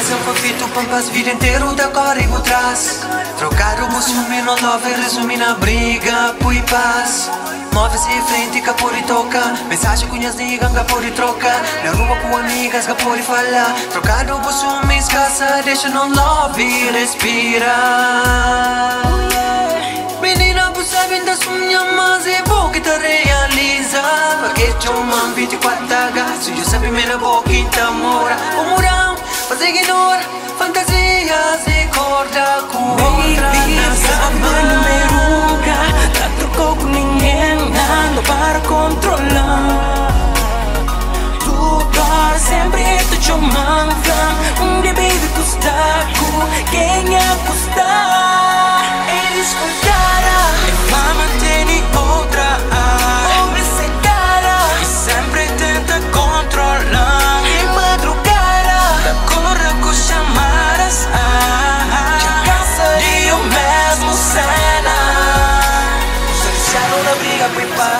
pensa foi feito pampas vida inteiro da cor e trás Trocar o costume no love resumir na briga pui paz. Move-se em frente por toca. Mensagem cunhas digam que por troca. Na rua com amigas por falar Trocar o costume escassa Deixa no love respira. Menina, você sabe da sua mas é bom que te realiza. Porque te uma 24 horas Se eu sabe me na boca e te mora mas ignora Fantasias e corda com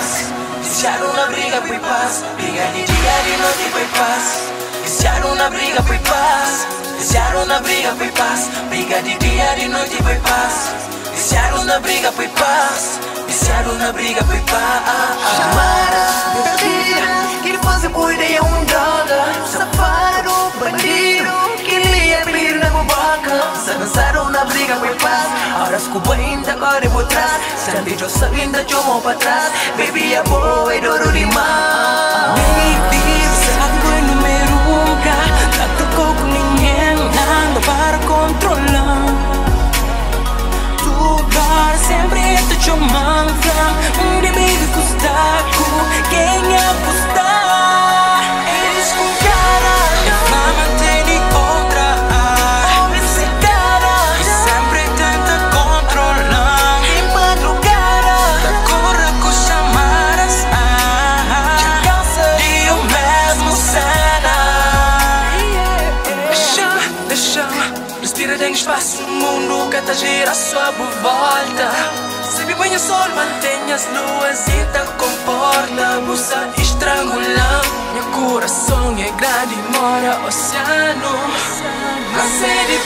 por paz. Iniciaram na briga por paz. Briga de dia de noite por paz. Iniciaram na briga por paz. Iniciaram na briga por paz. Briga de dia de noite por paz. Iniciaram na briga por paz. Iniciaram na briga por paz. Chamadas, Horas com bem da agora por trás Senti eu sabendo de eu para trás Baby, é boa e mundo que tá gira sua volta. Sempre banha sol, mantenha as luas e te comporta Bussa estrangular Meu coração é grande, mora oceano. Mas é de